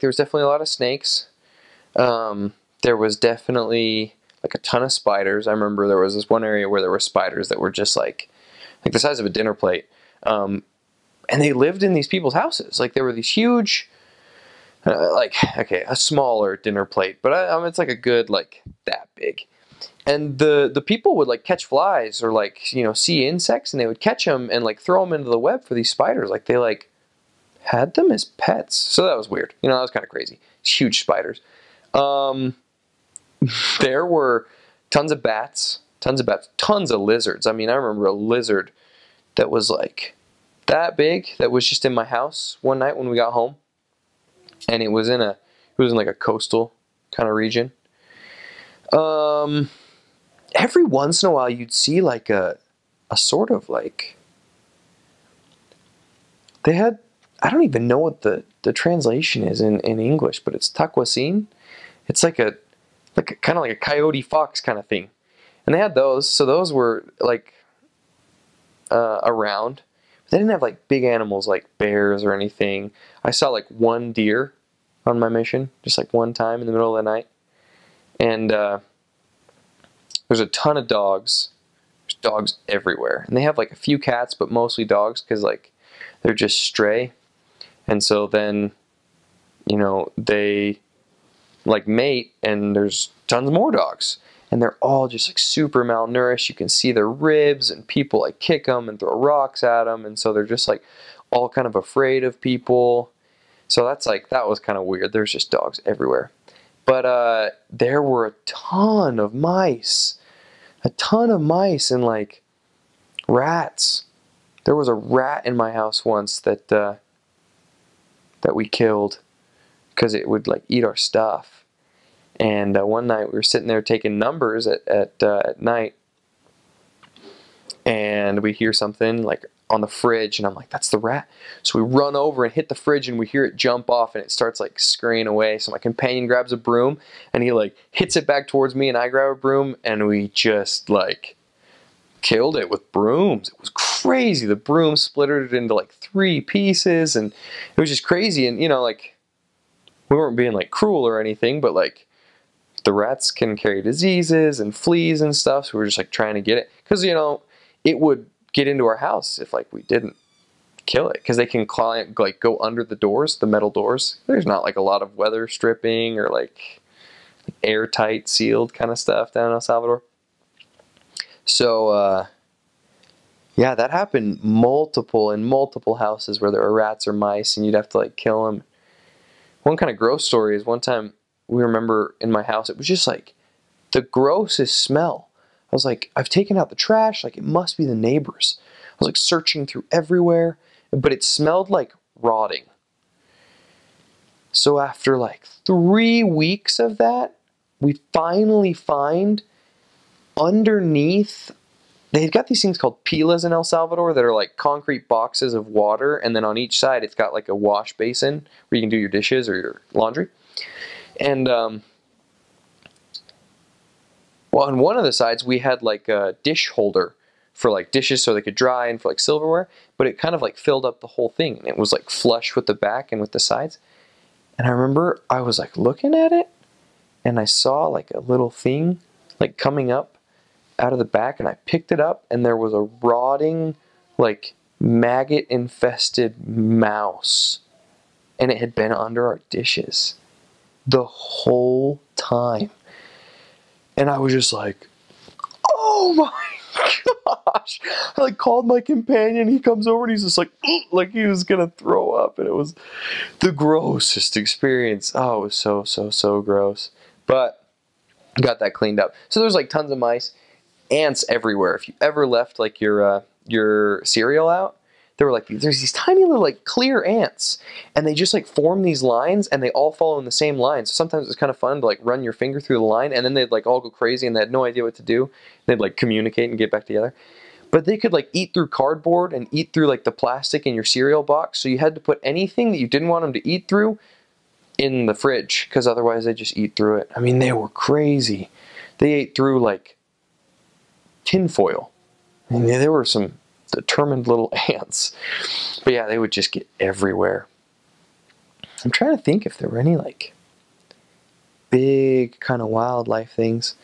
There was definitely a lot of snakes. Um, there was definitely like a ton of spiders. I remember there was this one area where there were spiders that were just like like the size of a dinner plate. Um, and they lived in these people's houses. Like there were these huge, uh, like okay, a smaller dinner plate, but I, I mean, it's like a good like that big. And the the people would like catch flies or like you know see insects, and they would catch them and like throw them into the web for these spiders. Like they like had them as pets. So that was weird. You know, that was kind of crazy. Huge spiders. Um, there were tons of bats, tons of bats, tons of lizards. I mean, I remember a lizard that was like that big that was just in my house one night when we got home. And it was in a it was in like a coastal kind of region. Um every once in a while you'd see like a a sort of like they had I don't even know what the, the translation is in, in English, but it's tacuazín. It's like a like kind of like a coyote fox kind of thing. And they had those, so those were like uh, around. But they didn't have like big animals like bears or anything. I saw like one deer on my mission, just like one time in the middle of the night. And uh, there's a ton of dogs. There's dogs everywhere. And they have like a few cats, but mostly dogs because like they're just stray. And so then, you know, they like mate and there's tons more dogs and they're all just like super malnourished. You can see their ribs, and people like kick them and throw rocks at them, and so they're just like all kind of afraid of people. So that's like that was kind of weird. There's just dogs everywhere, but uh, there were a ton of mice, a ton of mice and like rats. There was a rat in my house once that uh, that we killed because it would like eat our stuff and uh, one night we were sitting there taking numbers at at, uh, at night, and we hear something like on the fridge, and I'm like, "That's the rat." So we run over and hit the fridge, and we hear it jump off, and it starts like scurrying away. So my companion grabs a broom, and he like hits it back towards me, and I grab a broom, and we just like killed it with brooms. It was crazy. The broom splittered it into like three pieces, and it was just crazy. And you know, like we weren't being like cruel or anything, but like the rats can carry diseases and fleas and stuff. So we are just like trying to get it because you know it would get into our house if like we didn't kill it because they can climb like go under the doors, the metal doors. There's not like a lot of weather stripping or like airtight sealed kind of stuff down in El Salvador. So uh, yeah, that happened multiple in multiple houses where there were rats or mice and you'd have to like kill them. One kind of gross story is one time we remember in my house, it was just like the grossest smell. I was like, I've taken out the trash, like it must be the neighbors. I was like searching through everywhere, but it smelled like rotting. So after like three weeks of that, we finally find underneath they've got these things called pilas in El Salvador that are like concrete boxes of water, and then on each side it's got like a wash basin where you can do your dishes or your laundry. And um, well, on one of the sides we had like a dish holder for like dishes so they could dry and for like silverware, but it kind of like filled up the whole thing. And it was like flush with the back and with the sides. And I remember I was like looking at it and I saw like a little thing like coming up out of the back and I picked it up and there was a rotting like maggot infested mouse and it had been under our dishes the whole time. And I was just like, oh my gosh. I like called my companion. He comes over and he's just like, like he was gonna throw up. And it was the grossest experience. Oh, it was so, so, so gross. But got that cleaned up. So there's like tons of mice, ants everywhere. If you ever left like your uh, your cereal out, there were like there's these tiny little like clear ants and they just like form these lines and they all follow in the same line. So sometimes it's kind of fun to like run your finger through the line and then they'd like all go crazy and they had no idea what to do. They'd like communicate and get back together. But they could like eat through cardboard and eat through like the plastic in your cereal box so you had to put anything that you didn't want them to eat through in the fridge because otherwise they just eat through it. I mean they were crazy. They ate through like tinfoil I mean, there were some determined little ants. But yeah, they would just get everywhere. I'm trying to think if there were any like big kind of wildlife things.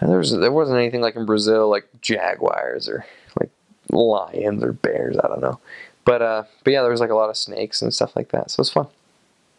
And there was there wasn't anything like in Brazil like jaguars or like lions or bears. I don't know, but uh, but yeah, there was like a lot of snakes and stuff like that. So it's fun.